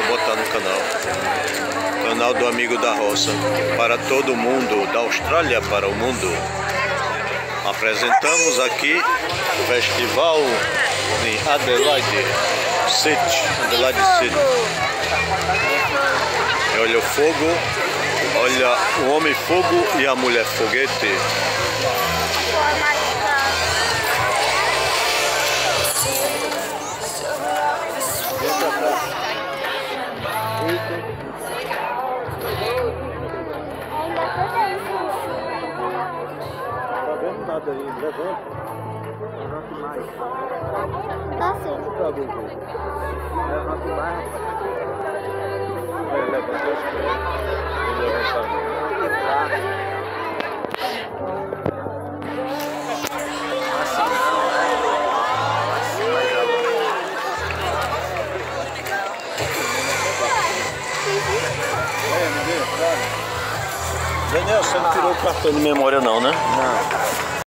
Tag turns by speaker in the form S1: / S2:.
S1: está no canal. Canal do Amigo da Roça. Para todo mundo, da Austrália para o mundo. Apresentamos aqui o festival em Adelaide City. Adelaide City. Olha o fogo, olha o homem fogo e a mulher foguete. Nada aí, levanta. Levanta mais.
S2: Tá sim.
S1: Levanta mais, rapaz. Vai levantar os pés. Assim não, Daniel, você não tirou o cartão de memória não, né?
S3: Não.